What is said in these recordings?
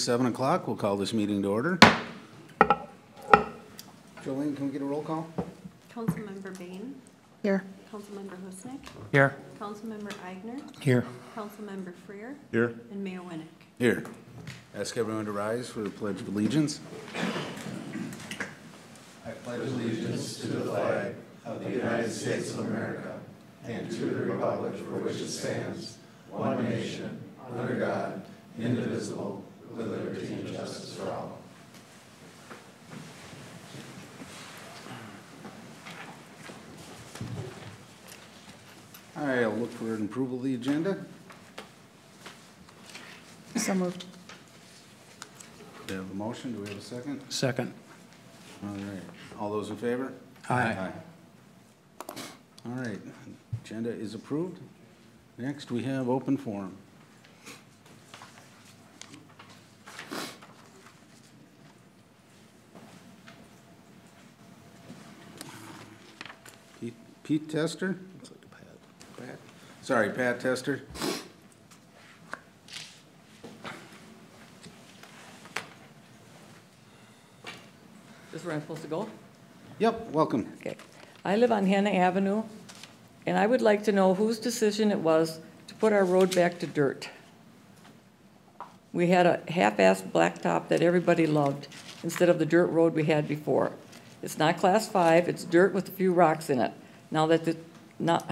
is seven o'clock. We'll call this meeting to order. Jolene, can we get a roll call? Councilmember Bain, Here. Councilmember Husnick, Here. Councilmember Eigner, Here. Councilmember Freer, Here. and Mayor Winnick. Here. Ask everyone to rise for the Pledge of Allegiance. All right, I'll look for an approval of the agenda. So moved. We have a motion. Do we have a second? Second. All right. All those in favor? Aye. All right, agenda is approved. Next, we have open forum. Pete- Tester? Pat. Sorry, Pat Tester. This is where I'm supposed to go? Yep, welcome. Okay. I live on Hannah Avenue, and I would like to know whose decision it was to put our road back to dirt. We had a half-assed blacktop that everybody loved, instead of the dirt road we had before. It's not class five, it's dirt with a few rocks in it. Now that the, not,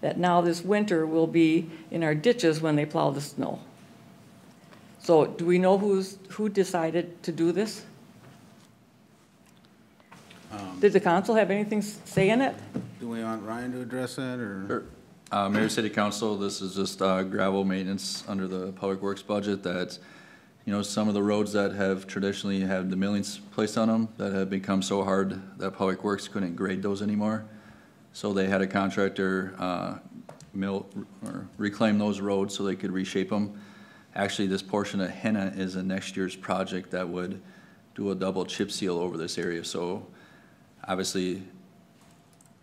that now this winter will be in our ditches when they plow the snow. So do we know who's, who decided to do this? Did the council have anything s- say in it? Do we want Ryan to address that, or? Sure. Uh, Mayor, City Council, this is just uh, gravel maintenance under the Public Works budget that, you know, some of the roads that have traditionally had the millings placed on them, that have become so hard that Public Works couldn't grade those anymore. So they had a contractor, uh, mill, or reclaim those roads so they could reshape them. Actually, this portion of Hannah is a next year's project that would do a double chip seal over this area. So obviously,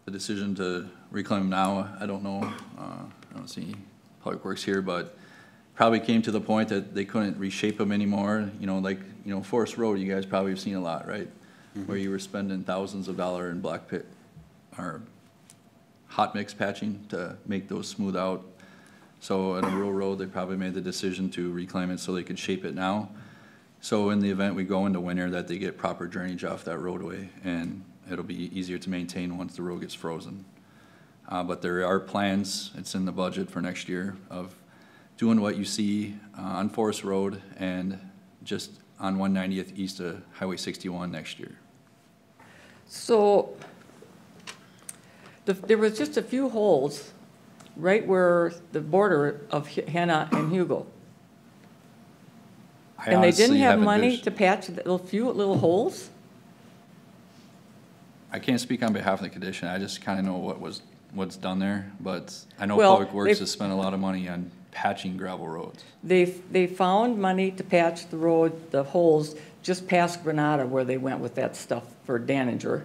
the decision to reclaim now, I don't know, uh, I don't see Public Works here, but probably came to the point that they couldn't reshape them anymore, you know, like, you know, Forest Road, you guys probably have seen a lot, right? Where you were spending thousands of dollars in black pit, or hot mix patching to make those smooth out. So on a rural road, they probably made the decision to reclaim it so they could shape it now. So in the event we go into winter, that they get proper drainage off that roadway, and it'll be easier to maintain once the road gets frozen. Uh, but there are plans, it's in the budget for next year, of doing what you see uh, on Forest Road and just on one ninetieth east of Highway sixty-one next year. So, the- there was just a few holes right where the border of H- Hannah and Hugo. I And they didn't have money to patch the few little holes? I can't speak on behalf of the condition, I just kinda know what was, what's done there, but I know Well, Public Works has spent a lot of money on patching gravel roads. They, they found money to patch the road, the holes, just past Granada where they went with that stuff for Daninger.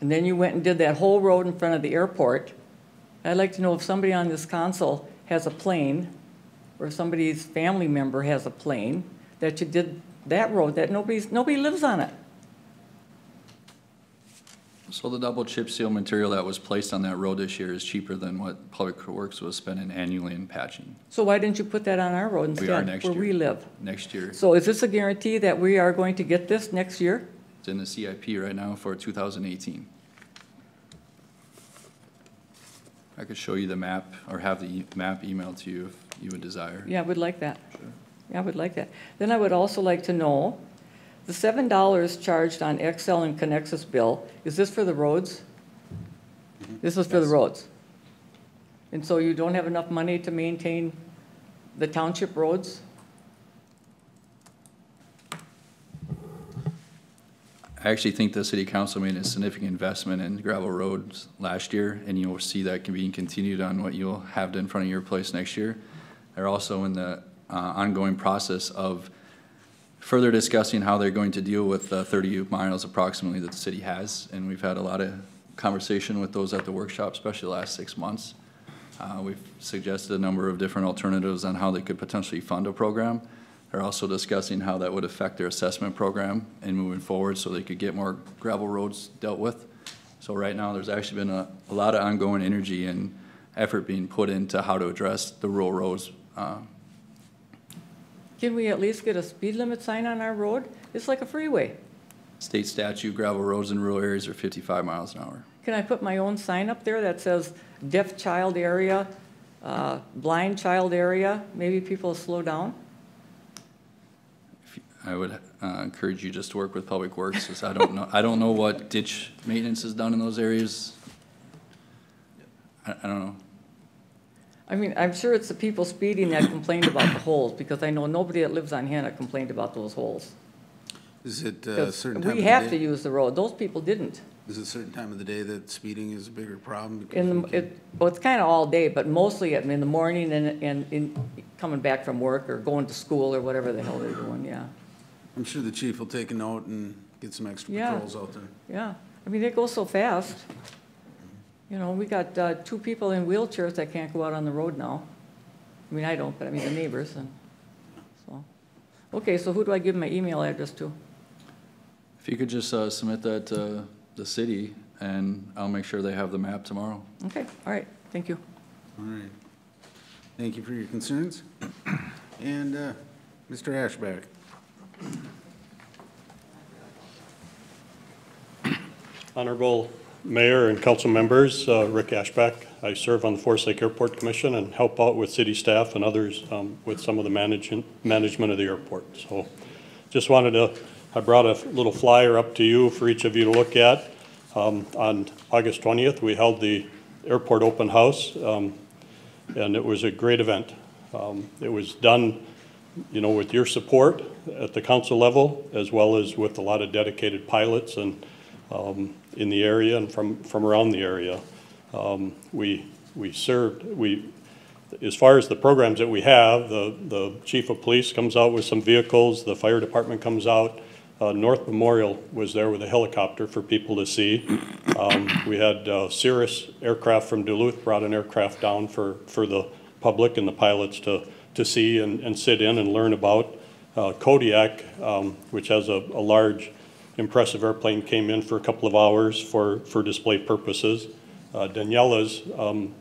And then you went and did that whole road in front of the airport. I'd like to know if somebody on this council has a plane, or somebody's family member has a plane, that you did that road, that nobody's, nobody lives on it. So the double chip seal material that was placed on that road this year is cheaper than what Public Works was spending annually in patching So why didn't you put that on our road We instead? are next Where we live. next year. So is this a guarantee that we are going to get this next year? It's in the CIP right now for two thousand eighteen. I could show you the map or have the e- map emailed to you if you would desire. Yeah, I would like that. Yeah, I would like that. Then I would also like to know, the seven dollars charged on Xcel and Connexus bill, is this for the roads? Mm-hmm. This is for the roads? And so you don't have enough money to maintain the township roads? I actually think the city council made a significant investment in gravel roads last year, and you'll see that can be continued on what you'll have in front of your place next year. They're also in the uh, ongoing process of further discussing how they're going to deal with the thirty miles approximately that the city has, and we've had a lot of conversation with those at the workshop, especially the last six months. Uh, We've suggested a number of different alternatives on how they could potentially fund a program They're also discussing how that would affect their assessment program and moving forward so they could get more gravel roads dealt with. So right now, there's actually been a, a lot of ongoing energy and effort being put into how to address the rural roads. Uh, Can we at least get a speed limit sign on our road? It's like a freeway. State statute, gravel roads in rural areas are fifty-five miles an hour. Can I put my own sign up there that says deaf child area, uh, blind child area? Maybe people slow down? If you- I would uh, encourage you just to work with Public Works, 'cause I don't know, I don't know what ditch maintenance is done in those areas. I, I don't know. I mean, I'm sure it's the people speeding that complained about the holes, because I know nobody that lives on Hannah complained about those holes. Is it uh, a 'Cause certain time of We the have to day? use the road. Those people didn't. Is it a certain time of the day that speeding is a bigger problem? Because In we the, can- it, well, it's kind of all day, but mostly in the morning and, and in, coming back from work or going to school or whatever the hell they're doing, yeah. I'm sure the chief will take a note and get some extra Yeah. patrols out there. Yeah, I mean, they go so fast. You know, we got, uh, two people in wheelchairs that can't go out on the road now. I mean, I don't, but I mean the neighbors and, so. Okay, so who do I give my email address to? If you could just uh, submit that to the city, and I'll make sure they have the map tomorrow. Okay, all right, thank you. All right. Thank you for your concerns. And uh, Mr. Ashback. Honorable Mayor and council members, uh, Rick Ashback. I serve on the Lake Airport Commission and help out with city staff and others um, with some of the management, management of the airport. So just wanted to, I brought a little flyer up to you for each of you to look at. Um, On August 20th, we held the airport open house, um, and it was a great event. Um, It was done you know, with your support at the council level, as well as with a lot of dedicated pilots and, um, in the area and from, from around the area. Um, we, we served, we, as far as the programs that we have, the, the chief of police comes out with some vehicles, the fire department comes out. Uh, North Memorial was there with a helicopter for people to see. Um, we had, uh, Cirrus aircraft from Duluth brought an aircraft down for, for the public and the pilots to, to see and, and sit in and learn about. Uh, Kodiak, um, which has a, a large impressive airplane, came in for a couple of hours for, for display purposes. Uh, Daniela's, um,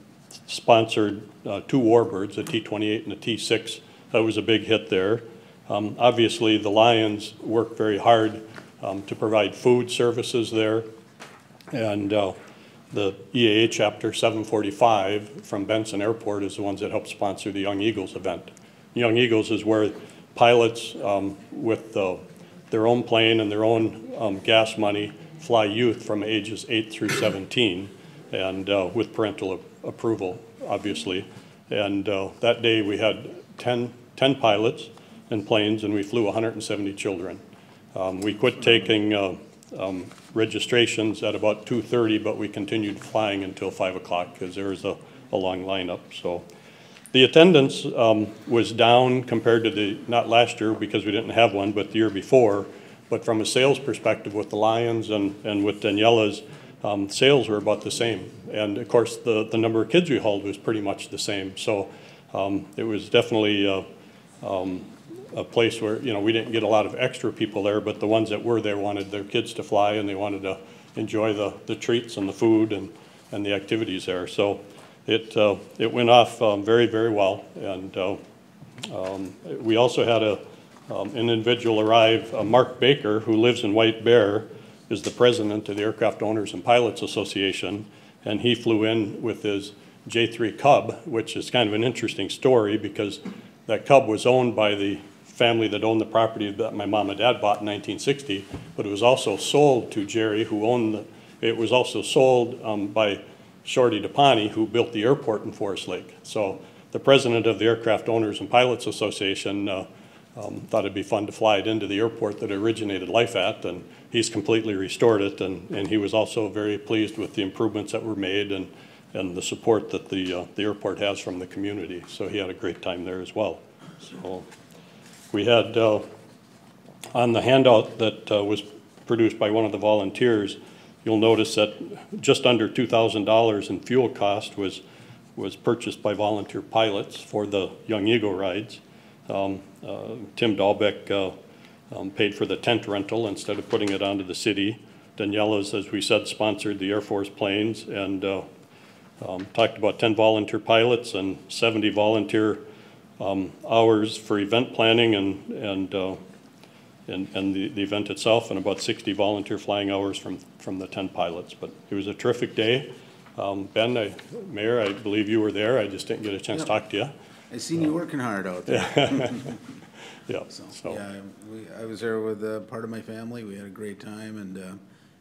sponsored, uh, two warbirds, a T-28 and a T-6. That was a big hit there. Um, obviously, the Lions work very hard, um, to provide food services there. And, uh, the EAA Chapter 745 from Benson Airport is the ones that help sponsor the Young Eagles event. Young Eagles is where pilots um, with uh, their own plane and their own um, gas money fly youth from ages 8 through 17, and uh, with parental approval, obviously. And uh, that day, we had 10, 10 pilots and planes, and we flew 170 children. Um, We quit taking uh, um, registrations at about 2:30, but we continued flying until 5 o'clock because there was a, a long lineup, so. The attendance um, was down compared to the, not last year because we didn't have one, but the year before. But from a sales perspective with the Lions and, and with Daniela's, um, sales were about the same. And of course, the, the number of kids we hauled was pretty much the same. So um, it was definitely uh, um, a place where, you know, we didn't get a lot of extra people there, but the ones that were there wanted their kids to fly and they wanted to enjoy the, the treats and the food and, and the activities there. So it, uh, it went off um, very, very well. And uh, um, we also had a, um, an individual arrive, uh, Mark Baker, who lives in White Bear, is the president of the Aircraft Owners and Pilots Association. And he flew in with his J3 Cub, which is kind of an interesting story because that Cub was owned by the family that owned the property that my mom and dad bought in 1960, but it was also sold to Jerry, who owned the, it was also sold um, by Shorty DePani, who built the airport in Forest Lake. So the president of the Aircraft Owners and Pilots Association uh, um, thought it'd be fun to fly it into the airport that originated life at, and he's completely restored it, and, and he was also very pleased with the improvements that were made and, and the support that the, uh, the airport has from the community. So he had a great time there as well. So we had, uh, on the handout that uh, was produced by one of the volunteers, you'll notice that just under $2,000 in fuel cost was, was purchased by volunteer pilots for the Young Eagle rides. um, uh, Tim Dahlbeck uh, um, paid for the tent rental instead of putting it onto the city. Daniela's, as we said, sponsored the Air Force planes and uh, um, talked about 10 volunteer pilots and 70 volunteer um, hours for event planning and, and, uh, and, and the, the event itself, and about 60 volunteer flying hours from, from the 10 pilots. But it was a terrific day. Um, Ben, I, Mayor, I believe you were there. I just didn't get a chance to talk to you. I seen you working hard out there. Yeah, So, so, yeah, we, I was there with, uh, part of my family, we had a great time, and, uh,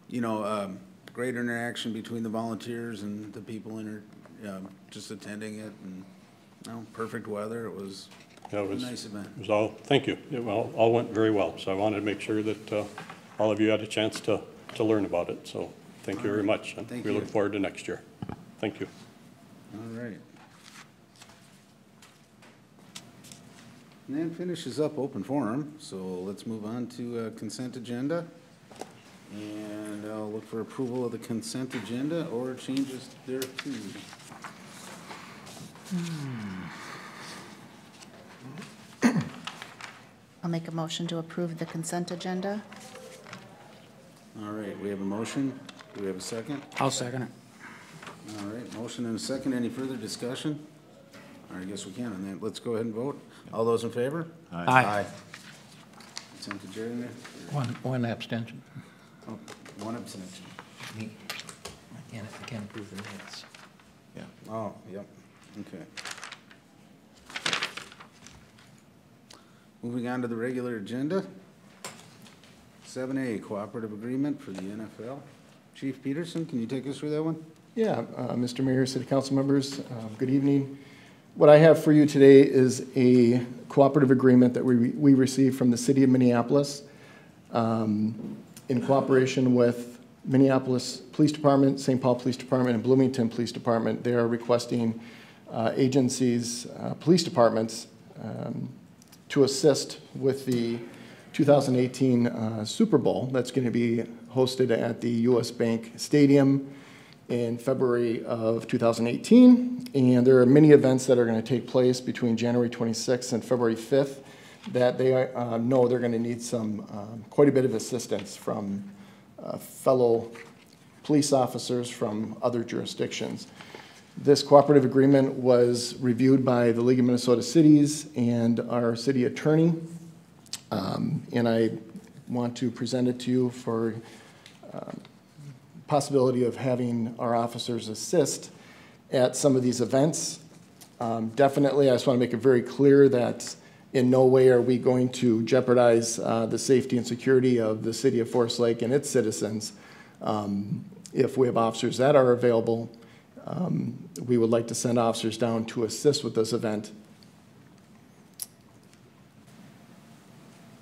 you know, um, great interaction between the volunteers and the people in, um, just attending it, and, you know, perfect weather, it was yeah, it a was, nice event. it was all, thank you. It all, all went very well. So I wanted to make sure that uh, all of you had a chance to, to learn about it. So thank you very much. and Thank We look forward to next year. Thank you. All right. And that finishes up open forum, so let's move on to uh, consent agenda. And I'll look for approval of the consent agenda or changes thereto. I'll make a motion to approve the consent agenda. All right, we have a motion. Do we have a second? I'll second it. All right, motion and a second. Any further discussion? All right, I guess we can on that. Let's go ahead and vote. All those in favor? Aye. Consent agenda, One, one abstention. oh, one abstention. Me. I can't, I can't approve the minutes. Yeah. Oh, yep, okay. Moving on to the regular agenda. Seven A, cooperative agreement for the NFL. Chief Peterson, can you take us through that one? Yeah, uh, Mr. Mayor, City Council members, uh, good evening. What I have for you today is a cooperative agreement that we we received from the City of Minneapolis um, in cooperation with Minneapolis Police Department, St. Paul Police Department, and Bloomington Police Department. They are requesting uh, agencies, uh, police departments, um, to assist with the 2018 uh, Super Bowl that's going to be hosted at the US Bank Stadium in February of 2018. And there are many events that are going to take place between January 26th and February 5th that they uh, know they're going to need some, um, quite a bit of assistance from uh, fellow police officers from other jurisdictions. This cooperative agreement was reviewed by the League of Minnesota Cities and our city attorney. Um, And I want to present it to you for um, possibility of having our officers assist at some of these events. Um, Definitely, I just want to make it very clear that in no way are we going to jeopardize uh, the safety and security of the city of Forest Lake and its citizens. Um, If we have officers that are available, um, we would like to send officers down to assist with this event.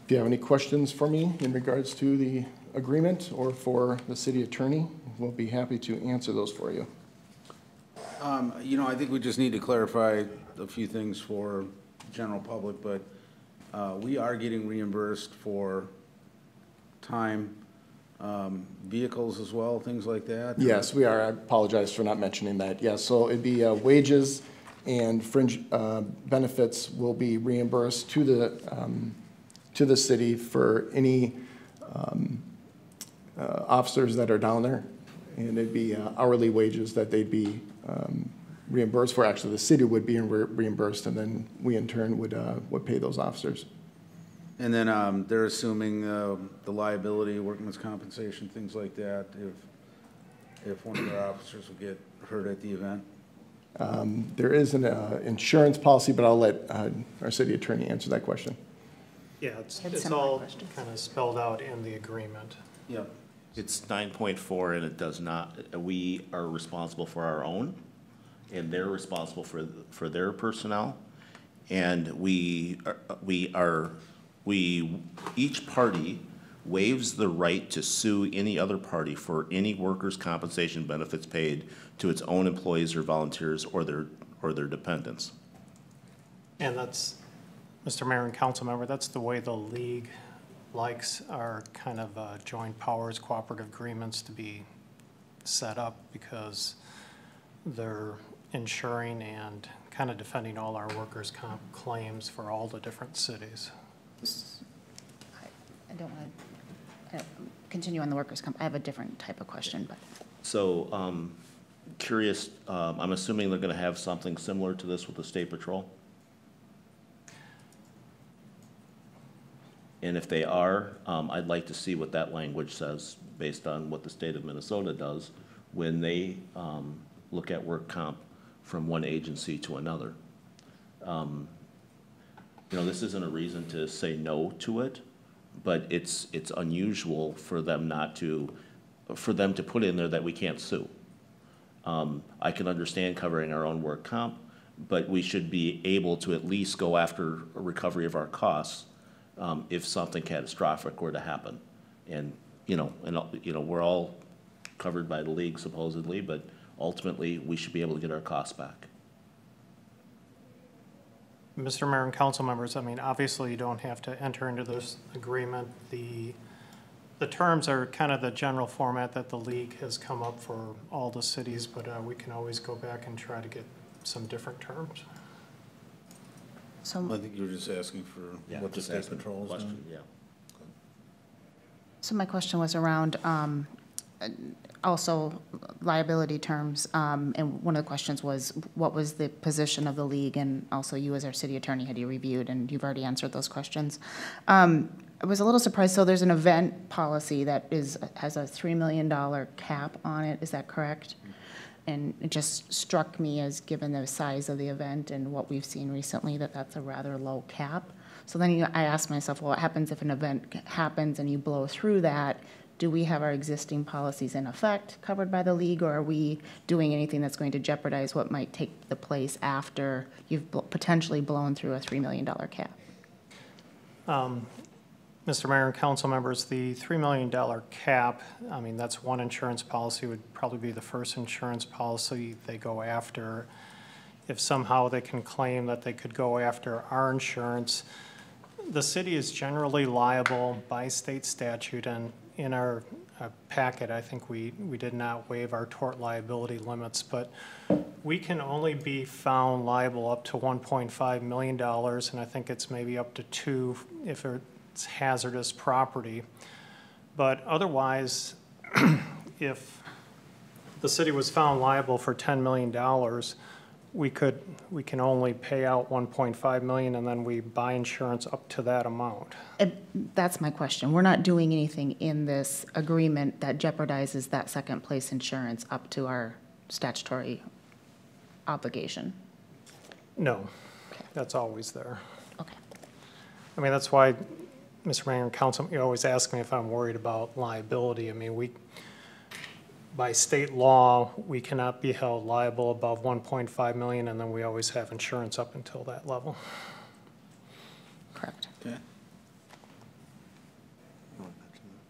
If you have any questions for me in regards to the agreement or for the city attorney, we'll be happy to answer those for you. Um, you know, I think we just need to clarify a few things for the general public, but, uh, we are getting reimbursed for time, um, vehicles as well, things like that? Yes, we are. I apologize for not mentioning that. Yes, so it'd be uh, wages and fringe uh, benefits will be reimbursed to the, um, to the city for any um, uh, officers that are down there. And it'd be uh, hourly wages that they'd be um, reimbursed for. Actually, the city would be re- reimbursed, and then we in turn would, uh, would pay those officers. And then, um, they're assuming, uh, the liability, workman's compensation, things like that, if, if one of their officers will get hurt at the event? Um, There is an uh, insurance policy, but I'll let uh, our city attorney answer that question. Yeah, it's, Had it's similar all questions. kind of spelled out in the agreement. Yep. It's nine point four and it does not, we are responsible for our own and they're responsible for, for their personnel. And we, are- we are, we, each party waives the right to sue any other party for any workers' compensation benefits paid to its own employees or volunteers or their, or their dependents. And that's, Mr. Mayor and council member, that's the way the league likes our kind of uh, joint powers cooperative agreements to be set up because they're insuring and kind of defending all our workers' comp claims for all the different cities. I don't want to continue on the workers' comp. I have a different type of question, but So, um, curious, um, I'm assuming they're gonna have something similar to this with the state patrol? And if they are, um, I'd like to see what that language says, based on what the state of Minnesota does when they, um, look at work comp from one agency to another. Um, You know, this isn't a reason to say no to it, but it's, it's unusual for them not to, for them to put in there that we can't sue. Um, I can understand covering our own work comp, but we should be able to at least go after a recovery of our costs um, if something catastrophic were to happen. And, you know, and, you know, we're all covered by the league supposedly, but ultimately, we should be able to get our costs back. Mr. Mayor and council members, I mean, obviously you don't have to enter into this agreement. The, the terms are kind of the general format that the league has come up for all the cities, but uh, we can always go back and try to get some different terms. so, I think you were just asking for what the state asking patrol is doing. Yeah. so my question was around um, also liability terms. um, And one of the questions was, what was the position of the league? And also you as our city attorney, had you reviewed? And you've already answered those questions. Um, I was a little surprised, so there's an event policy that is, has a $3 million cap on it, is that correct? And it just struck me as, given the size of the event and what we've seen recently, that that's a rather low cap. So then you- I asked myself, well, what happens if an event happens and you blow through that? Do we have our existing policies in effect covered by the league, or are we doing anything that's going to jeopardize what might take the place after you've bl- potentially blown through a $3 million cap? Um, Mr. Mayor and council members, the $3 million cap, I mean, that's one insurance policy, would probably be the first insurance policy they go after. If somehow they can claim that they could go after our insurance, the city is generally liable by state statute, and in our uh, packet, I think we, we did not waive our tort liability limits, but we can only be found liable up to $1.5 million, and I think it's maybe up to two if it's hazardous property. But otherwise, if the city was found liable for $10 million, we could, we can only pay out 1.5 million, and then we buy insurance up to that amount. Uh, That's my question. We're not doing anything in this agreement that jeopardizes that second place insurance up to our statutory obligation. No, that's always there. Okay. I mean, that's why, Mr. Mayor and Council, you always ask me if I'm worried about liability. I mean, we, by state law, we cannot be held liable above 1.5 million, and then we always have insurance up until that level. Correct. Okay.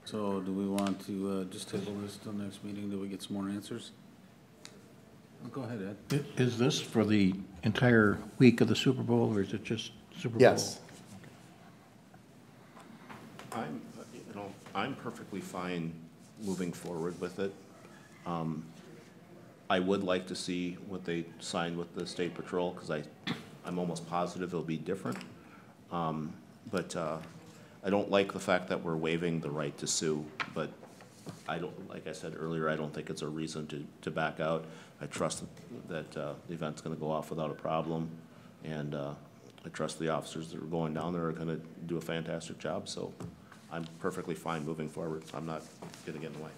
So do we want to uh, just table this till next meeting, till we get some more answers? Oh, Go ahead, Ed. Is this for the entire week of the Super Bowl, or is it just Super Bowl? Yes. I'm, uh, you know, I'm perfectly fine moving forward with it. Um, I would like to see what they signed with the state patrol, because I, I'm almost positive it'll be different. Um, But uh, I don't like the fact that we're waiving the right to sue, but I don't, like I said earlier, I don't think it's a reason to, to back out. I trust that uh, the event's gonna go off without a problem, and uh, I trust the officers that are going down there are gonna do a fantastic job, so I'm perfectly fine moving forward. I'm not gonna get in the way.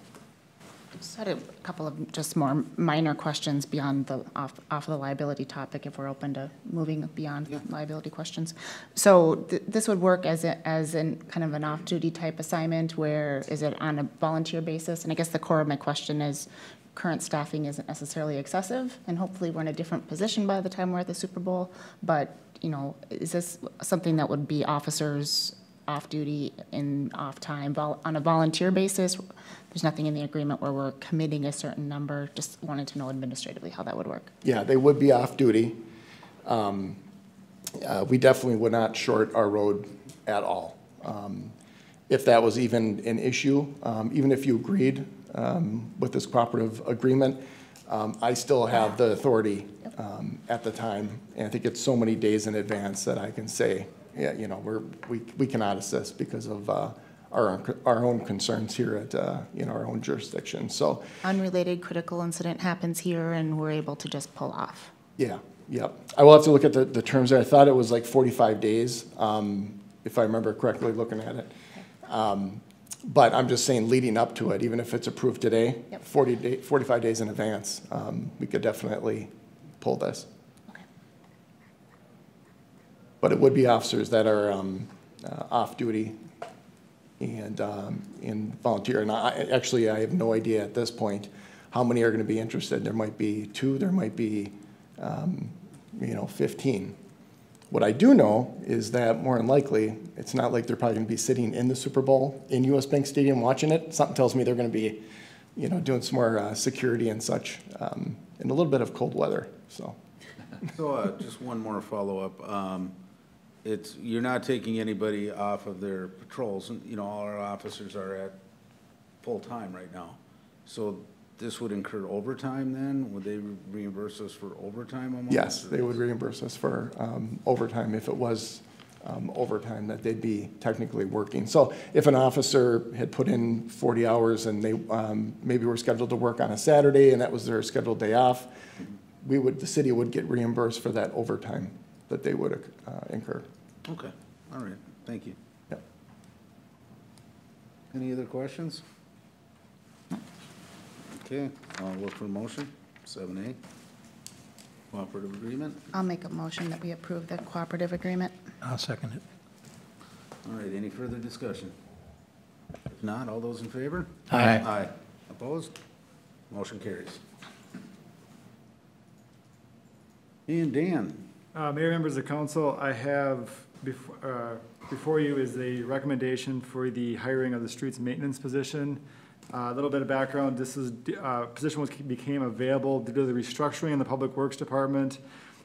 Just had a couple of just more minor questions beyond the, off, off of the liability topic, if we're open to moving beyond liability questions. So th- this would work as a, as in kind of an off-duty type assignment, where is it on a volunteer basis? And I guess the core of my question is, current staffing isn't necessarily excessive, and hopefully we're in a different position by the time we're at the Super Bowl, but, you know, is this something that would be officers off-duty and off-time, vol- on a volunteer basis? There's nothing in the agreement where we're committing a certain number, just wanted to know administratively how that would work. Yeah, they would be off-duty. Um, uh, We definitely would not short our road at all. Um, If that was even an issue, um, even if you agreed um, with this cooperative agreement, um, I still have the authority um, at the time. And I think it's so many days in advance that I can say, you know, we're, we, we cannot assist because of, uh, our, our own concerns here at, uh, you know, our own jurisdiction. So, Unrelated critical incident happens here and we're able to just pull off. yeah, yep. I will have to look at the, the terms there. I thought it was like forty-five days, um, if I remember correctly looking at it. Um, But I'm just saying, leading up to it, even if it's approved today, Yep. forty day, forty-five days in advance, um, we could definitely pull this. But it would be officers that are, um, uh, off-duty and, um, and volunteer. And I, actually, I have no idea at this point how many are gonna be interested. There might be two, there might be, um, you know, fifteen. What I do know is that more than likely, it's not like they're probably gonna be sitting in the Super Bowl in US Bank Stadium watching it. Something tells me they're gonna be, you know, doing some more, uh, security and such, um, in a little bit of cold weather, so. So, uh, just one more follow-up. Um, it's, you're not taking anybody off of their patrols, you know, all our officers are at full-time right now. So this would incur overtime then? Would they reimburse us for overtime almost? Yes, they would reimburse us for um, overtime if it was um, overtime that they'd be technically working. So if an officer had put in 40 hours and they um, maybe were scheduled to work on a Saturday and that was their scheduled day off, we would, the city would get reimbursed for that overtime that they would uh, incur. Okay, all right, thank you. Yep. Any other questions? Okay, I'll look for a motion, seven A. Cooperative agreement. I'll make a motion that we approve the cooperative agreement. I'll second it. All right, any further discussion? If not, all those in favor? Aye. Aye. Opposed? Motion carries. And Dan, Uh, Mayor, members of council, I have bef- uh, before you is a recommendation for the hiring of the streets maintenance position. Uh, A little bit of background, this is, uh, position was, became available due to the restructuring in the Public Works Department,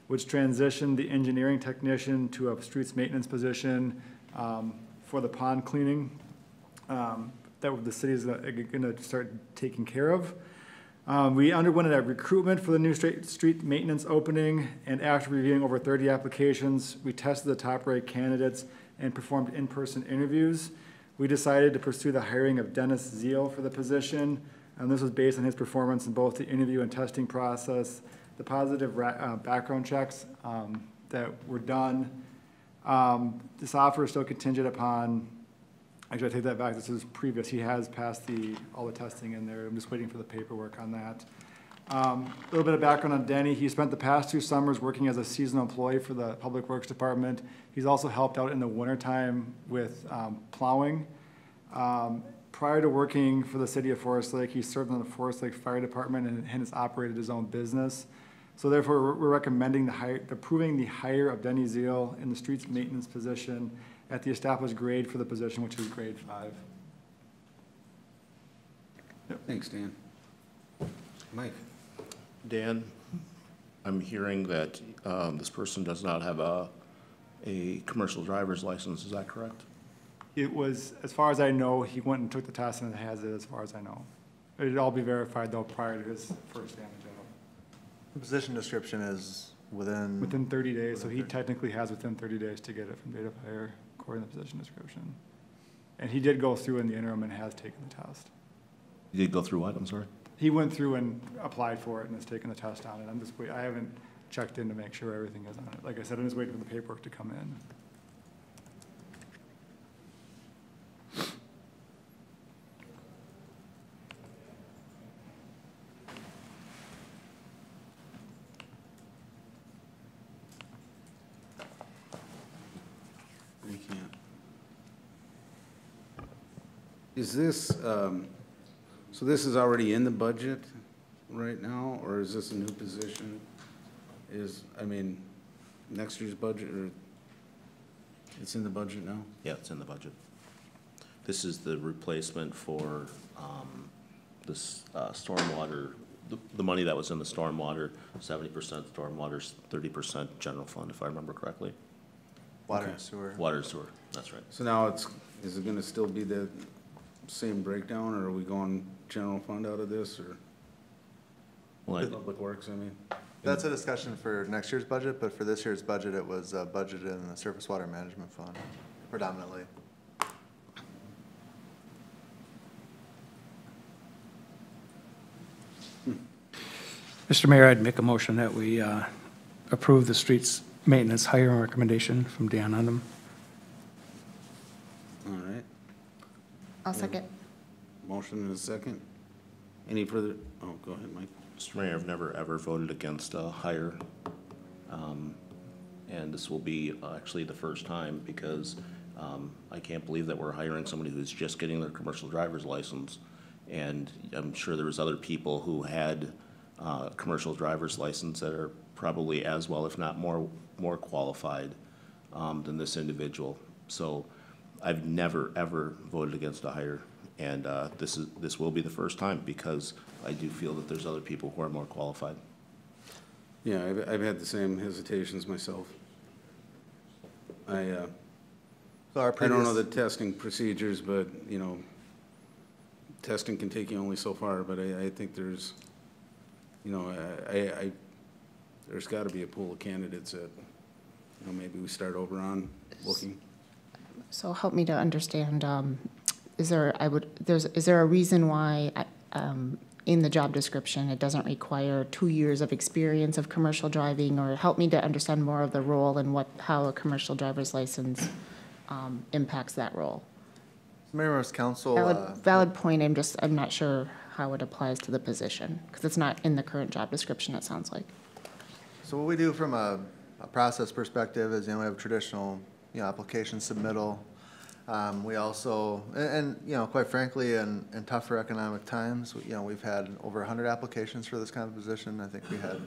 which transitioned the engineering technician to a streets maintenance position um, for the pond cleaning um, that the city is going to start taking care of. Um, we underwent a recruitment for the new street, street maintenance opening, and after reviewing over thirty applications, we tested the top rate candidates and performed in-person interviews. We decided to pursue the hiring of Dennis Zeal for the position, and this was based on his performance in both the interview and testing process, the positive uh, background checks, um, that were done. Um, this offer is still contingent upon Actually, I take that back, this is previous, he has passed the, all the testing in there, I'm just waiting for the paperwork on that. Um, A little bit of background on Denny, he spent the past two summers working as a seasonal employee for the Public Works Department. He's also helped out in the wintertime with um, plowing. Um, Prior to working for the city of Forest Lake, he served in the Forest Lake Fire Department and and has operated his own business. So therefore, we're recommending the hire, approving the hire of Denny Zeal in the streets maintenance position at the established grade for the position, which is grade five. Yep. thanks, Dan. Mike? Dan, I'm hearing that um, this person does not have a, a commercial driver's license, is that correct? It was, as far as I know, he went and took the test and has it, as far as I know. It'd all be verified though prior to his first day damage job. The position description is within. Within thirty days, so he technically has within thirty days to get it from date of hire, according to the position description. And he did go through in the interim and has taken the test. You did go through what, I'm sorry? He went through and applied for it and has taken the test on it. I'm just, wait- I haven't checked in to make sure everything is on it. Like I said, I'm just waiting for the paperwork to come in. We can't. Is this, um, so this is already in the budget right now, or is this a new position? Is, I mean, next year's budget, or it's in the budget now? Yeah, it's in the budget. This is the replacement for um, this uh, stormwater, the, the money that was in the stormwater, seventy percent stormwater, thirty percent general fund, if I remember correctly. Water and sewer. Water and sewer, that's right. So now it's, is it gonna still be the same breakdown, or are we going general fund out of this, or Well, I- public works, I mean? That's a discussion for next year's budget, but for this year's budget, it was uh, budgeted in the surface water management fund predominantly. Mr. Mayor, I'd make a motion that we uh, approve the streets maintenance hiring recommendation from Dan Unum. All right, I'll second. motion and a second. Any further, oh, go ahead, Mike. Mr. Mayor, I've never, ever voted against a hire. Um, And this will be uh, actually the first time because um, I can't believe that we're hiring somebody who's just getting their commercial driver's license. And I'm sure there was other people who had uh, commercial driver's license that are probably as well, if not more, more qualified um, than this individual. So I've never, ever voted against a hire. And uh, this is, this will be the first time because I do feel that there's other people who are more qualified. Yeah, I've, I've had the same hesitations myself. I, uh, So our I don't know the testing procedures, but, you know, testing can take you only so far, but I, I think there's, you know, I, I, there's gotta be a pool of candidates that, you know, maybe we start over on looking. So help me to understand, um, is there, I would, there's, is there a reason why, I- um, in the job description, it doesn't require two years of experience of commercial driving? Or help me to understand more of the role and what, how a commercial driver's license, um, impacts that role? Mayor's council, Valid, uh, valid point, I'm just, I'm not sure how it applies to the position, because it's not in the current job description, it sounds like. so what we do from a, a process perspective is, you know, we have traditional, you know, application submittal. Um, we also, and, and, you know, quite frankly, in, in tougher economic times, you know, we've had over hundred applications for this kind of position. I think we had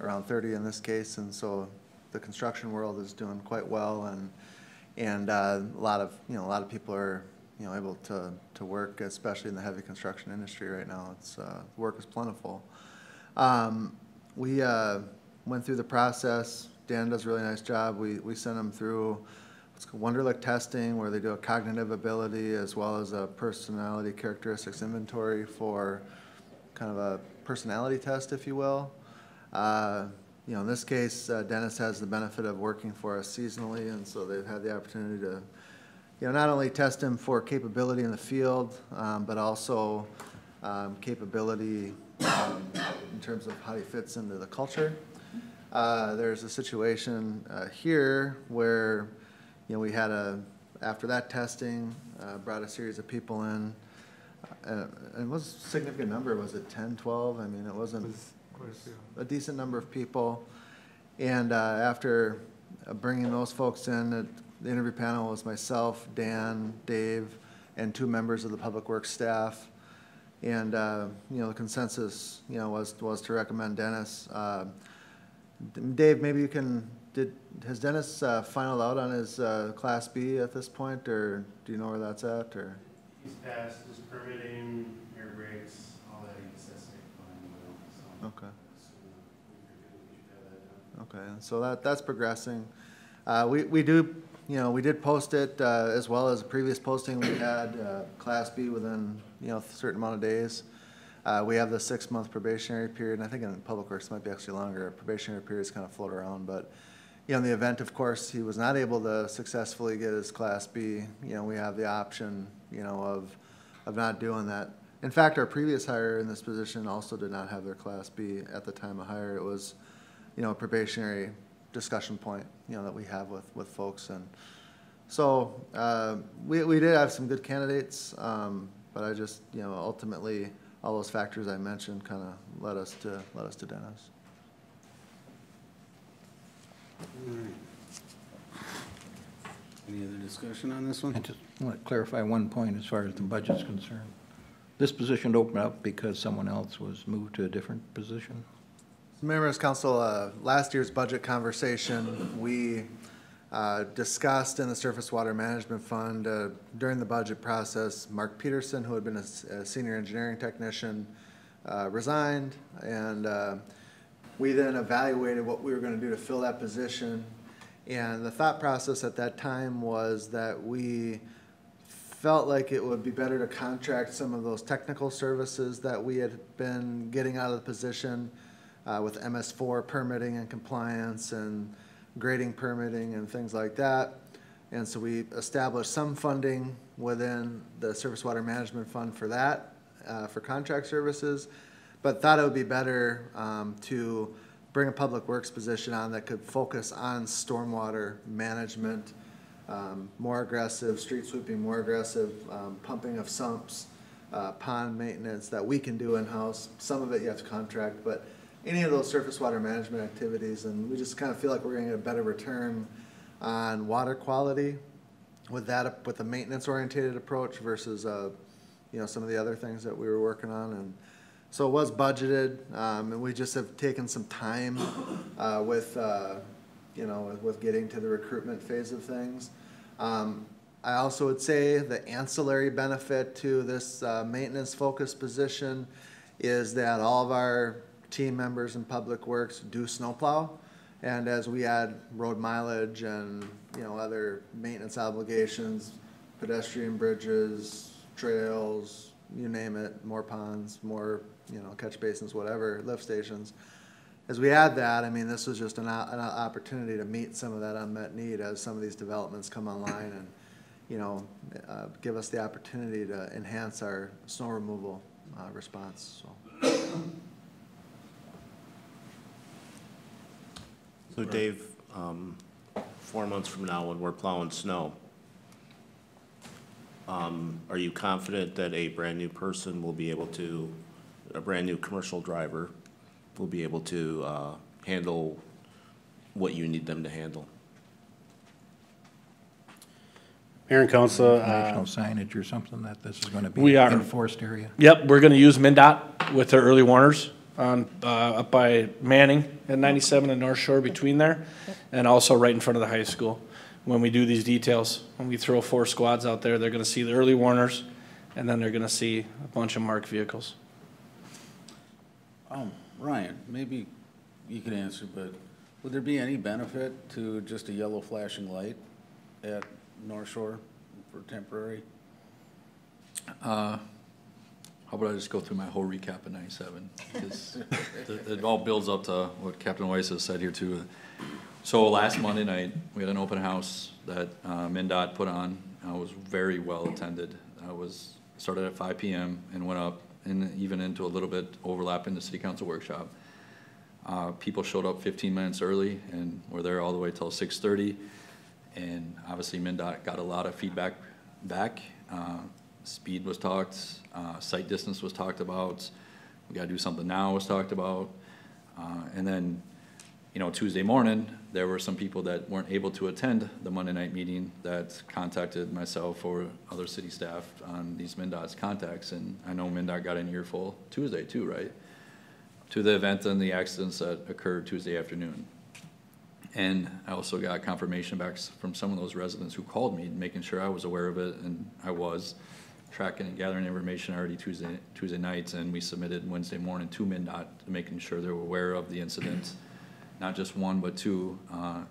around thirty in this case, and so the construction world is doing quite well, and, and, uh, a lot of, you know, a lot of people are, you know, able to, to work, especially in the heavy construction industry right now. It's, uh, work is plentiful. Um, we, uh, went through the process. Dan does a really nice job. We, we sent them through what's called Wonderlic testing, where they do a cognitive ability as well as a personality characteristics inventory for kind of a personality test, if you will. Uh, You know, in this case, uh, Dennis has the benefit of working for us seasonally, and so they've had the opportunity to, you know, not only test him for capability in the field, um, but also um, capability um, in terms of how he fits into the culture. Uh, There's a situation uh, here where, you know, we had a, after that testing, uh, brought a series of people in. uh, And it was a significant number, was it 10, 12? I mean, it wasn't Was quite a few. a decent number of people. And uh, after uh, bringing those folks in, it- the interview panel was myself, Dan, Dave, and two members of the Public Works staff. And, uh, you know, the consensus, you know, was, was to recommend Dennis. Uh, Dave, maybe you can, did, has Dennis uh, finalized out on his uh, Class B at this point, or do you know where that's at, or? He's passed his permitting, air brakes, all that, he says they fine, well, so. Okay. so we figured we should have that done. Okay, so that, that's progressing. Uh, we, we do, you know, we did post it, uh, as well as a previous posting, we had, uh, Class B within, you know, a certain amount of days. Uh, we have the six-month probationary period, and I think in Public Works it might be actually longer, probationary periods kind of float around, but, you know, in the event, of course, he was not able to successfully get his Class B, you know, we have the option, you know, of, of not doing that. In fact, our previous hire in this position also did not have their Class B at the time of hire. It was, you know, a probationary discussion point, you know, that we have with, with folks. And so, uh, we, we did have some good candidates, um, but I just, you know, ultimately, all those factors I mentioned kind of led us to, led us to Dennis. Any other discussion on this one? I just want to clarify one point as far as the budget's concerned. This position opened up because someone else was moved to a different position? Members Council, uh, last year's budget conversation, we uh, discussed in the Surface Water Management Fund uh, during the budget process, Mark Peterson, who had been a senior engineering technician, uh, resigned, and uh, we then evaluated what we were going to do to fill that position. And the thought process at that time was that we felt like it would be better to contract some of those technical services that we had been getting out of the position uh, with MS4 permitting and compliance and grading permitting and things like that. And so we established some funding within the Surface Water Management Fund for that, uh, for contract services, but thought it would be better um, to bring a public works position on that could focus on stormwater management, um, more aggressive street sweeping, more aggressive um, pumping of sumps, uh, pond maintenance that we can do in-house. Some of it you have to contract, but any of those surface water management activities, and we just kind of feel like we're gonna get a better return on water quality with that, with a maintenance-oriented approach versus, uh, you know, some of the other things that we were working on. And so it was budgeted, um, and we just have taken some time uh, with, uh, you know, with- with getting to the recruitment phase of things. Um, I also would say the ancillary benefit to this uh, maintenance-focused position is that all of our team members in Public Works do snowplow. And as we add road mileage and, you know, other maintenance obligations, pedestrian bridges, trails, you name it, more ponds, more, you know, catch basins, whatever, lift stations. As we add that, I mean, this was just an, an opportunity to meet some of that unmet need as some of these developments come online and, you know, uh, give us the opportunity to enhance our snow removal, uh, response, so. So Dave, um, four months from now, when we're plowing snow, um, are you confident that a brand-new person will be able to, a brand-new commercial driver will be able to, uh, handle what you need them to handle? Mayor and council, National uh, signage or something that this is gonna be we are. in a forest area? Yep, we're gonna use MnDOT with their early warners on, uh, up by Manning and ninety-seven and North Shore between there, and also right in front of the high school. When we do these details, when we throw four squads out there, they're gonna see the early warners, and then they're gonna see a bunch of marked vehicles. Um, Ryan, maybe you can answer, but would there be any benefit to just a yellow flashing light at North Shore for temporary? Uh, How about I just go through my whole recap of ninety-seven? Because it it all builds up to what Captain Weiss has said here too. So last Monday night, we had an open house that uh, MnDOT put on. It was very well attended. I was, started at five PM and went up and even into a little bit overlapping the city council workshop. Uh, People showed up fifteen minutes early and were there all the way till six thirty. And obviously MnDOT got a lot of feedback back. Uh, Speed was talked, uh, sight distance was talked about, we gotta do something now was talked about. Uh, And then, you know, Tuesday morning, there were some people that weren't able to attend the Monday night meeting that contacted myself or other city staff on these MnDOT's contacts. And I know MnDOT got an earful Tuesday too, right? To the event and the accidents that occurred Tuesday afternoon. And I also got confirmation back from some of those residents who called me, making sure I was aware of it, and I was tracking and gathering information already Tuesday, Tuesday nights, and we submitted Wednesday morning to MnDOT, making sure they were aware of the incident, not just one, but two, uh,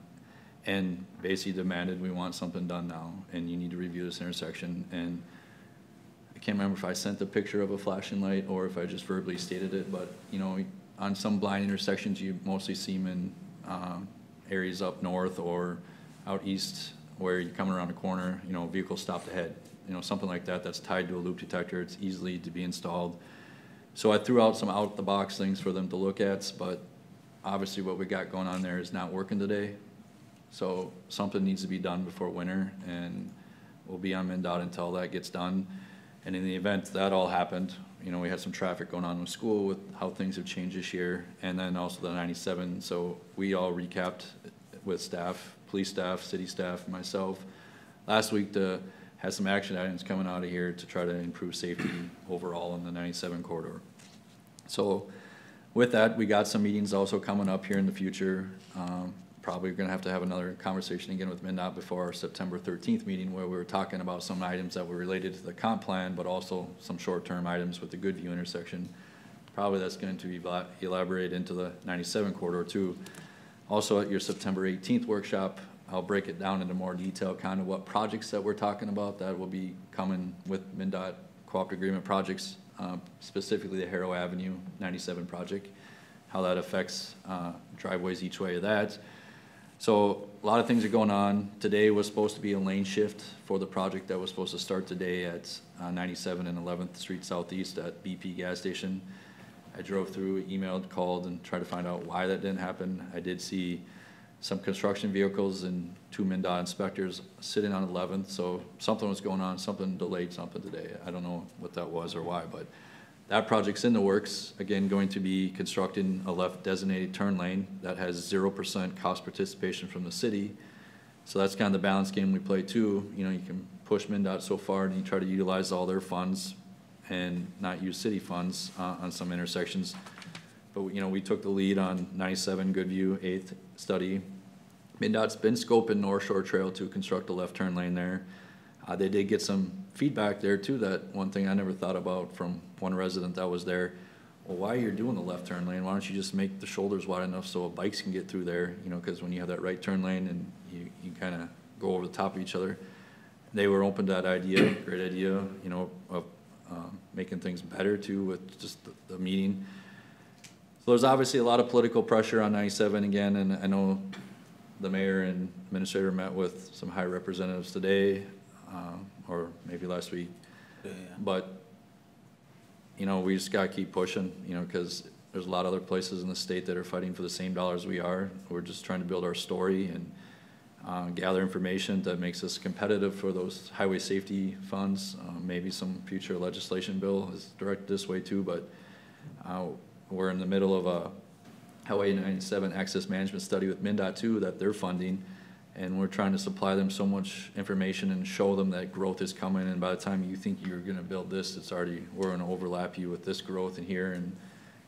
and basically demanded, we want something done now, and you need to review this intersection, and I can't remember if I sent a picture of a flashing light or if I just verbally stated it, but, you know, on some blind intersections, you mostly see them in, um, areas up north or out east where you're coming around a corner, you know, vehicle stopped ahead, you know, something like that, that's tied to a loop detector, it's easily to be installed. So I threw out some out-the-box things for them to look at, but obviously what we got going on there is not working today. So something needs to be done before winter, and we'll be on MnDOT until that gets done. And in the event that all happened, you know, we had some traffic going on with school with how things have changed this year, and then also the ninety-seven, so we all recapped with staff, police staff, city staff, myself, last week to have some action items coming out of here to try to improve safety overall in the ninety-seven corridor. So with that, we got some meetings also coming up here in the future. Um, Probably gonna have to have another conversation again with MnDOT before our September thirteenth meeting where we were talking about some items that were related to the comp plan, but also some short-term items with the Goodview intersection. Probably that's going to elab- elaborate into the ninety-seven corridor too. Also at your September eighteenth workshop, I'll break it down into more detail, kind of what projects that we're talking about that will be coming with MnDOT cooperative agreement projects, uh, specifically the Harrow Avenue ninety-seven project. how that affects uh, driveways each way of that. So a lot of things are going on. Today was supposed to be a lane shift for the project that was supposed to start today at uh, 97 and 11th Street Southeast at BP gas station. I drove through, emailed, called, and tried to find out why that didn't happen. I did see some construction vehicles and two MnDOT inspectors sitting on 11th, so something was going on, something delayed something today. I don't know what that was or why, but that project's in the works. Again, going to be constructing a left designated turn lane that has zero percent cost participation from the city. So that's kind of the balance game we play too. You know, you can push MnDOT so far and you try to utilize all their funds and not use city funds uh, on some intersections. But, you know, we took the lead on ninety-seven Goodview, eighth study. MnDOT's been scoping North Shore Trail to construct a left turn lane there. Uh, they did get some feedback there too, that one thing I never thought about from one resident that was there. Well, why you're doing the left turn lane, why don't you just make the shoulders wide enough so bikes can get through there, you know, cause when you have that right turn lane and you, you kinda go over the top of each other. They were open to that idea, great idea, you know, of, um, making things better too with just the, the meeting. So there's obviously a lot of political pressure on ninety-seven again, and I know the mayor and administrator met with some high representatives today, um, or maybe last week. But, you know, we just gotta keep pushing, you know, cause there's a lot of other places in the state that are fighting for the same dollars we are. We're just trying to build our story and, uh, gather information that makes us competitive for those highway safety funds. Uh, maybe some future legislation bill is directed this way too, but, uh, we're in the middle of a Highway ninety-seven access management study with MnDOT too that they're funding. And we're trying to supply them so much information and show them that growth is coming, and by the time you think you're gonna build this, it's already, we're gonna overlap you with this growth in here and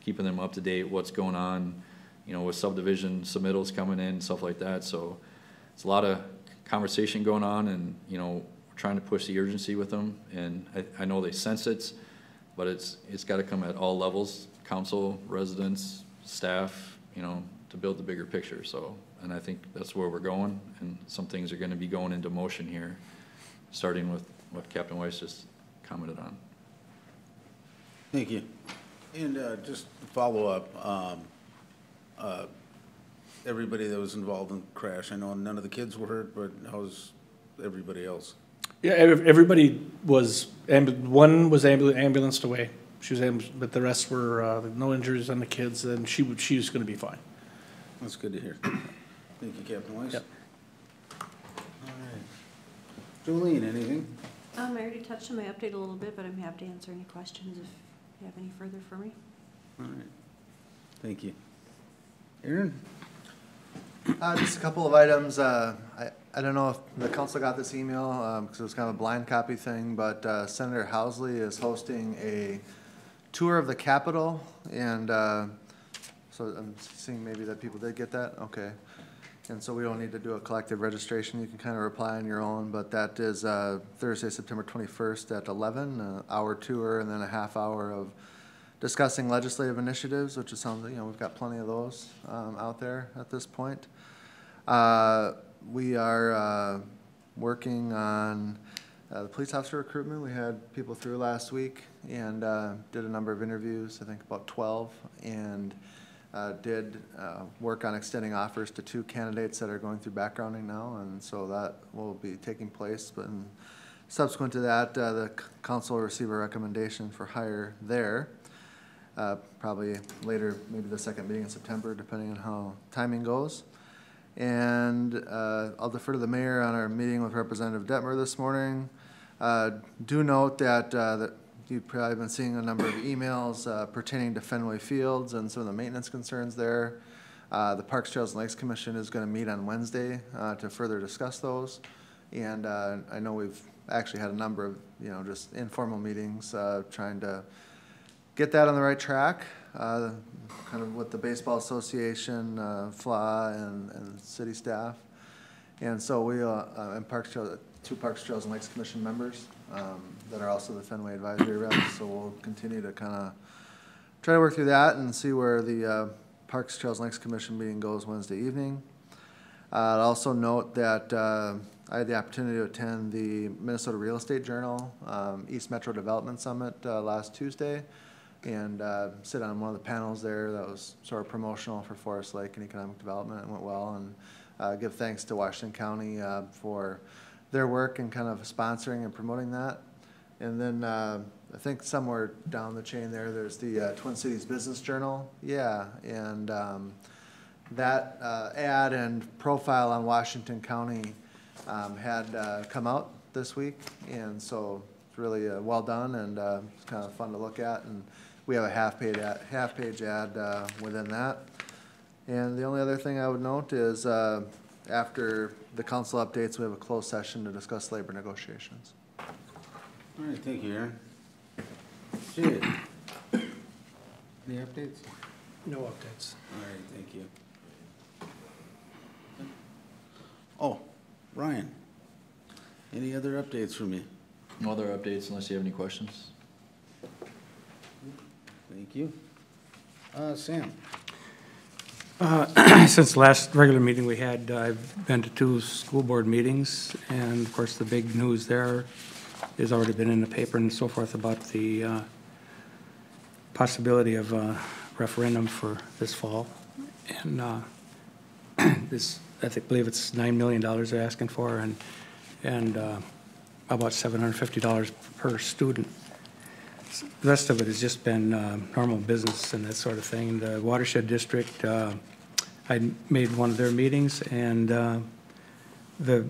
keeping them up to date, what's going on, you know, with subdivision submittals coming in, stuff like that, so it's a lot of conversation going on, and, you know, trying to push the urgency with them, and I, I know they sense it, but it's, it's gotta come at all levels, council, residents, staff, you know, to build the bigger picture, so, and I think that's where we're going, and some things are gonna be going into motion here, starting with what Captain Weiss just commented on. Thank you. And uh, just to follow up, um, uh, everybody that was involved in the crash, I know none of the kids were hurt, but how's everybody else? Yeah, everybody was, ambu- one was ambu- ambulanced away. She was, ambu- but the rest were, uh, no injuries on the kids, and she would, she was gonna be fine. That's good to hear. Thank you, Captain Weiss. Yep. All right. Jolene, anything? Um, I already touched on my update a little bit, but I'm happy to answer any questions if you have any further for me. All right. Thank you. Aaron? Uh, just a couple of items, uh, I, I don't know if the council got this email, um, cause it was kind of a blind copy thing, but, uh, Senator Housley is hosting a tour of the Capitol, and, uh, so I'm seeing maybe that people did get that, okay. And so we don't need to do a collective registration, you can kind of reply on your own, but that is, uh, Thursday, September twenty-first at eleven, uh, hour tour, and then a half hour of discussing legislative initiatives, which is something, you know, we've got plenty of those, um, out there at this point. Uh, we are, uh, working on, uh, the police officer recruitment. We had people through last week and, uh, did a number of interviews, I think about twelve, and, uh, did, uh, work on extending offers to two candidates that are going through backgrounding now, and so that will be taking place, but subsequent to that, uh, the council will receive a recommendation for hire there uh, probably later, maybe the second meeting in September, depending on how timing goes. And uh, I'll defer to the mayor on our meeting with Representative Dettmer this morning. Do note that, that you've probably been seeing a number of emails uh, pertaining to Fenway Fields and some of the maintenance concerns there. Uh, The Parks, Trails, and Lakes Commission is going to meet on Wednesday uh, to further discuss those. And uh, I know we've actually had a number of, you know, just informal meetings, uh, trying to get that on the right track, uh, kind of with the Baseball Association, FLA, and, and city staff. And so we, uh, and Parks Trail, two Parks, Trails, and Lakes Commission members, um, that are also the Fenway Advisory reps, so we'll continue to kind of try to work through that and see where the, uh, Parks, Trails, Lakes Commission meeting goes Wednesday evening. Uh, I'd also note that, uh, I had the opportunity to attend the Minnesota Real Estate Journal, um, East Metro Development Summit, uh, last Tuesday. and uh, sit on one of the panels there that was sort of promotional for Forest Lake and economic development. It went well, and uh, give thanks to Washington County for their work and kind of sponsoring and promoting that. And then uh, I think somewhere down the chain there, there's the uh, Twin Cities Business Journal. Yeah, and um, that uh, ad and profile on Washington County um, had uh, come out this week, and so it's really uh, well done and uh, it's kind of fun to look at. And we have a half-page ad, half-page ad uh, within that. And the only other thing I would note is after the council updates, we have a closed session to discuss labor negotiations. All right, thank you, Aaron. Jade? Any updates? No updates. All right, thank you. Oh, Ryan, any other updates from you? No other updates unless you have any questions? Thank you. Uh, Sam? Uh, Since the last regular meeting we had, I've been to two school board meetings, and of course, the big news there has already been in the paper and so forth about the uh, possibility of a referendum for this fall. And uh, this, I think, believe it's $9 million they're asking for, and, and uh, about $750 per student. The rest of it has just been uh, normal business and that sort of thing. The watershed district, uh, I made one of their meetings, and uh, the,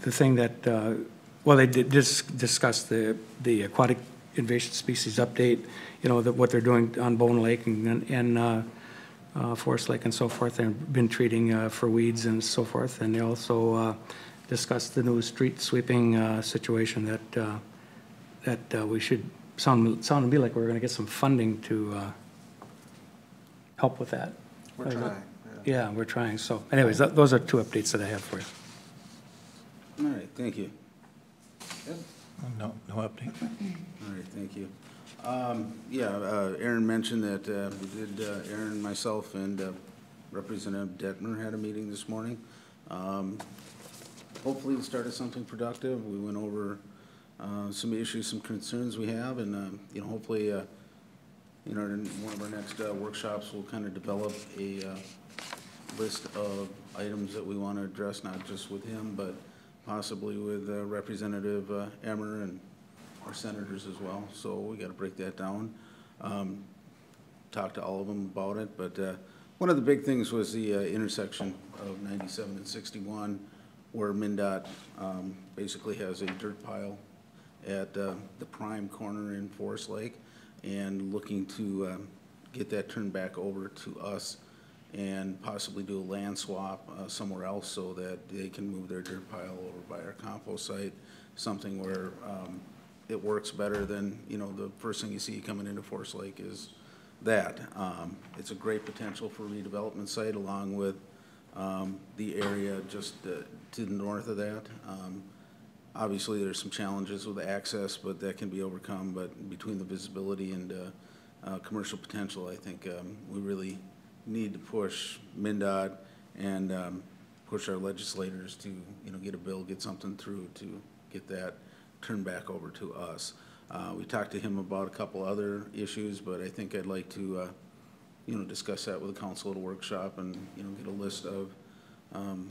the thing that, uh, well, they did dis- discuss the, the aquatic invasion species update, you know, that what they're doing on Bone Lake and, and uh, uh, Forest Lake and so forth. They've been treating for weeds and so forth. And they also discussed the new street sweeping situation that, that we should, sound, sounded to me like we we're going to get some funding to uh, help with that. We're trying, Yeah, we're trying. So anyways, th- those are two updates that I have for you. All right, thank you. No, no update. All right, thank you. Um, Yeah, uh, Aaron mentioned that uh, we did, uh, Aaron, myself, and uh, Representative Dettmer had a meeting this morning. Um, Hopefully, it started something productive. We went over uh, some issues, some concerns we have, and, um, you know, hopefully, uh, you know, in one of our next uh, workshops, we'll kind of develop a uh, list of items that we want to address, not just with him, but possibly with uh, Representative uh, Emmer and our senators as well. So we got to break that down. Um, Talk to all of them about it, but uh, one of the big things was the uh, intersection of 97 and 61, where MnDOT um, basically has a dirt pile at uh, the prime corner in Forest Lake, and looking to um, get that turned back over to us and possibly do a land swap uh, somewhere else so that they can move their dirt pile over by our compost site, something where um, it works better than, you know, the first thing you see coming into Forest Lake is that. Um, It's a great potential for redevelopment site along with um, the area just uh, to the north of that. Obviously, there's some challenges with access, but that can be overcome, but between the visibility and uh, uh, commercial potential, I think um, we really need to push MnDOT and um, push our legislators to, you know, get a bill, get something through to get that turned back over to us. Uh, We talked to him about a couple other issues, but I think I'd like to, uh, you know, discuss that with the council at a workshop and, you know, get a list of um,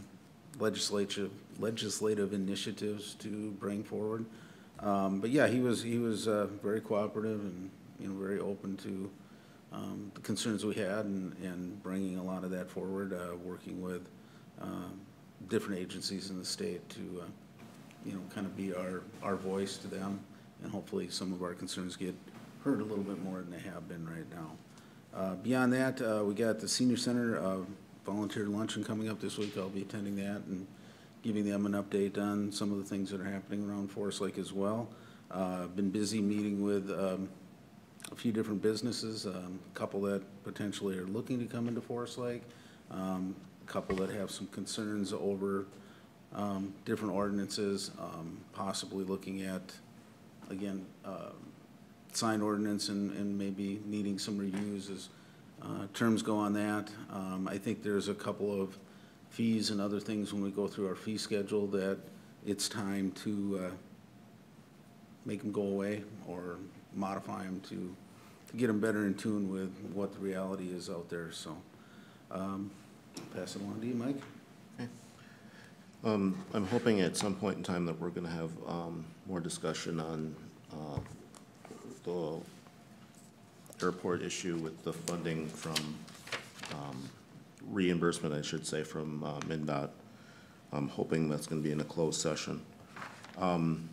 legislative, legislative initiatives to bring forward. Um, But yeah, he was, he was uh, very cooperative and, you know, very open to um, the concerns we had and, and bringing a lot of that forward, uh, working with um, different agencies in the state to, uh, you know, kind of be our, our voice to them. And hopefully some of our concerns get heard a little bit more than they have been right now. Uh, Beyond that, uh, we got the senior center uh, volunteer luncheon coming up this week. I'll be attending that and giving them an update on some of the things that are happening around Forest Lake as well. Uh, I've Been busy meeting with um, a few different businesses, um, a couple that potentially are looking to come into Forest Lake, um, a couple that have some concerns over um, different ordinances, um, possibly looking at, again, uh, sign ordinance and, and maybe needing some reviews as uh, terms go on that. Um, I think there's a couple of fees and other things when we go through our fee schedule that it's time to uh, make them go away or modify them to to get them better in tune with what the reality is out there, so. um, Pass it along to you, Mike. Um, I'm hoping at some point in time that we're gonna have, um, more discussion on, uh, the airport issue with the funding from, um, reimbursement, I should say, from, uh, MnDOT. I'm hoping that's gonna be in a closed session. Um,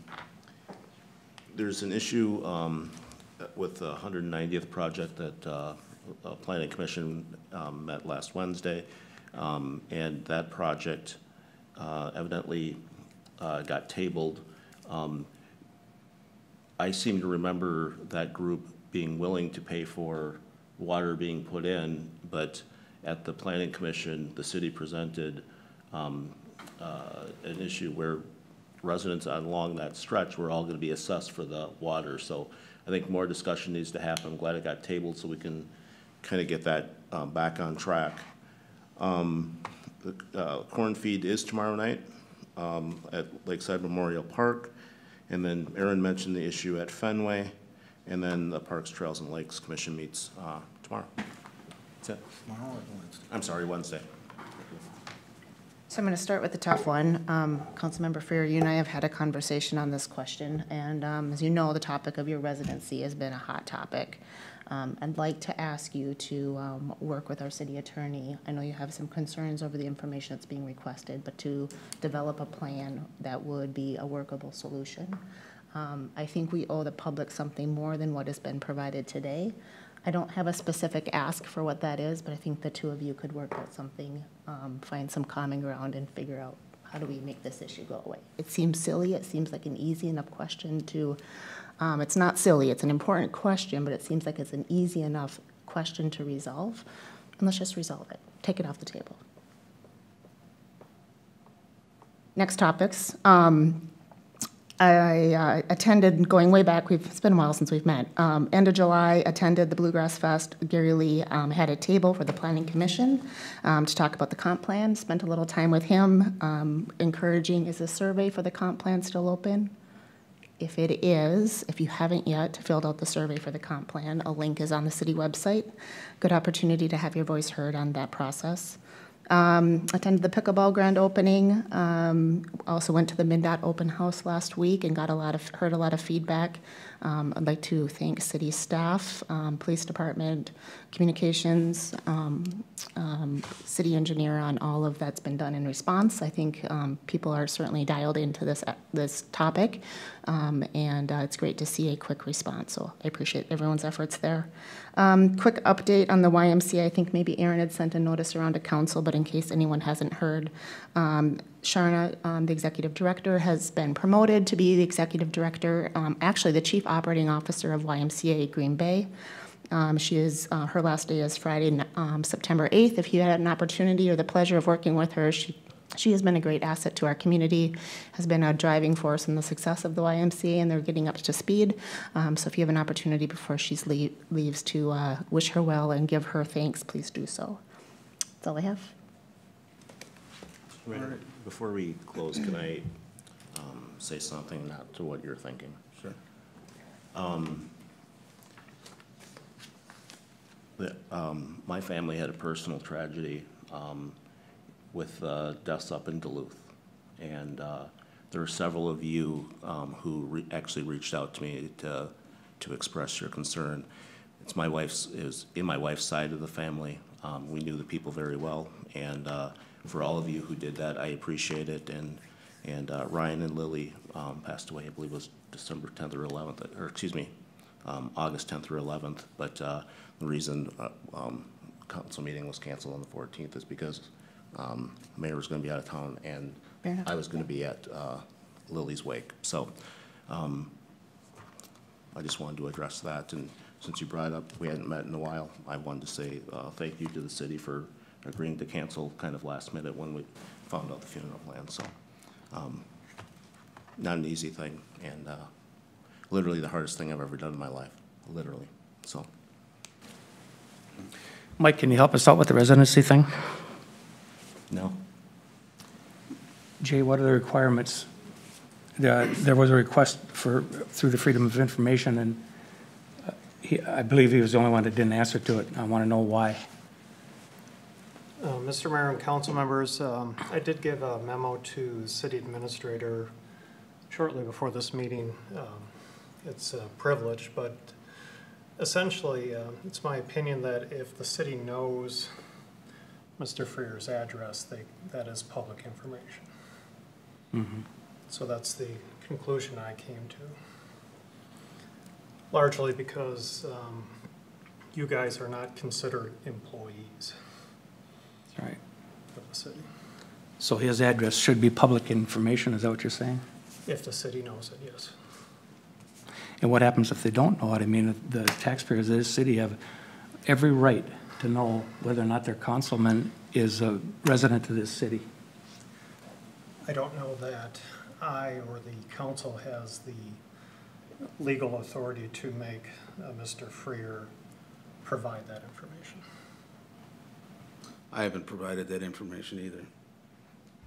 There's an issue, um, with the 190th project that, uh, uh, Planning Commission, um, met last Wednesday. Um, and that project, uh, evidently, uh, got tabled. Um, I seem to remember that group being willing to pay for water being put in, but at the planning commission, the city presented, um, uh, an issue where residents along that stretch were all gonna be assessed for the water, so I think more discussion needs to happen. I'm glad it got tabled so we can kinda get that, um, back on track. Um, the, uh, corn feed is tomorrow night, um, at Lakeside Memorial Park. And then Aaron mentioned the issue at Fenway, and then the Parks, Trails, and Lakes Commission meets, uh, tomorrow. That's it. Tomorrow or Wednesday? I'm sorry, Wednesday. So I'm going to start with the tough one. Um, Councilmember Freer, you and I have had a conversation on this question, and um, as you know, the topic of your residency has been a hot topic. Um, I'd like to ask you to um, work with our city attorney. I know you have some concerns over the information that's being requested, but to develop a plan that would be a workable solution. Um, I think we owe the public something more than what has been provided today. I don't have a specific ask for what that is, but I think the two of you could work out something, um, find some common ground and figure out how do we make this issue go away. It seems silly, it seems like an easy enough question to, um, it's not silly, it's an important question, but it seems like it's an easy enough question to resolve. And let's just resolve it, take it off the table. Next topics. Um, I uh, attended, going way back, we've, it's been a while since we've met. Um, End of July, attended the Bluegrass Fest. Gary Lee um, had a table for the Planning Commission um, to talk about the comp plan. Spent a little time with him, um, encouraging, is the survey for the comp plan still open? If it is, if you haven't yet filled out the survey for the comp plan, a link is on the city website. Good opportunity to have your voice heard on that process. Um, attended the pickleball grand opening. Um, also went to the MnDOT open house last week and got a lot of heard a lot of feedback. Um, I'd like to thank city staff, um, police department, communications, um, um, city engineer on all of that's been done in response. I think people are certainly dialed into this this topic, and uh, it's great to see a quick response. So I appreciate everyone's efforts there. Um, quick update on the YMCA. I think maybe Aaron had sent a notice around to council, but in case anyone hasn't heard, um, Sharna, um, the executive director, has been promoted to be the executive director, um, actually the chief operating officer of YMCA Green Bay. Um, she is, uh, her last day is Friday, um, September 8th. If you had an opportunity or the pleasure of working with her, she she has been a great asset to our community, has been a driving force in the success of the YMCA, and they're getting up to speed. Um, so if you have an opportunity before she leave, leaves to uh, wish her well and give her thanks, please do so. That's all I have. Before we close, can I, um, say something not to what you're thinking? Sure. Um, the, um, my family had a personal tragedy, um, with, uh, deaths up in Duluth. And, uh, there are several of you, um, who re- actually reached out to me to, to express your concern. It's my wife's, is in my wife's side of the family. Um, we knew the people very well, and, uh, for all of you who did that, I appreciate it. And, and, uh, Ryan and Lily, um, passed away, I believe it was December tenth or eleventh, or, excuse me, um, August tenth or eleventh. But, uh, the reason, uh, um, council meeting was canceled on the fourteenth is because, um, mayor was gonna be out of town and Fair enough. I was gonna be at, uh, Lily's wake. So, um, I just wanted to address that, and since you brought it up, we hadn't met in a while, I wanted to say, uh, thank you to the city for agreeing to cancel kind of last minute when we found out the funeral plan, so, um, not an easy thing, and, uh, literally the hardest thing I've ever done in my life, literally, so. Mike, can you help us out with the residency thing? No? Jay, what are the requirements? The- There was a request for, through the Freedom of Information, and uh, he, I believe he was the only one that didn't answer to it. I want to know why. Uh, Mr. Mayor and council members, um, I did give a memo to the city administrator shortly before this meeting. Um, It's a privilege, but essentially, uh, it's my opinion that if the city knows Mr. Freer's address, they, that is public information. So that's the conclusion I came to. Largely because um, you guys are not considered employees Right. of the city, So his address should be public information, is that what you're saying? if the city knows it, yes. And what happens if they don't know it? I mean, the taxpayers of this city have every right to know whether or not their councilman is a resident of this city. I don't know that I or the council has the legal authority to make uh, Mr. Freer provide that information. I haven't provided that information either.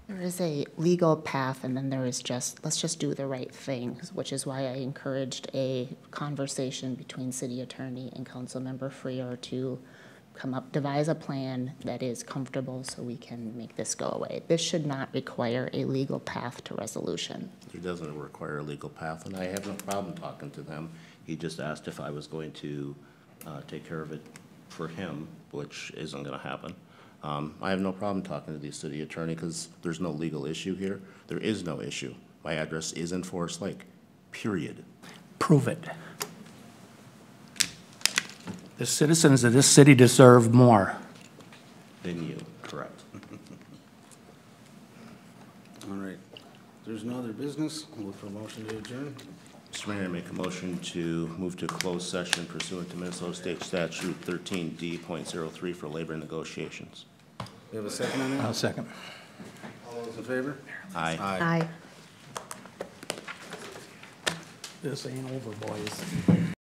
There is a legal path, and then there is just, let's just do the right thing, which is why I encouraged a conversation between city attorney and councilmember Freer to come up, devise a plan that is comfortable so we can make this go away. This should not require a legal path to resolution. It doesn't require a legal path, and I have no problem talking to them. He just asked if I was going to uh, take care of it for him, which isn't going to happen. Um, I have no problem talking to the city attorney because there's no legal issue here. There is no issue. My address is in Forest Lake, period. Prove it. The citizens of this city deserve more. Than you, correct. All right. If there's no other business, I'll look for a motion to adjourn. Mr. Mayor, I make a motion to move to closed session pursuant to Minnesota State Statute thirteen D point zero three for labor negotiations. We have a second on that? I'll second. All those in favor? Aye. Aye. This ain't over, boys.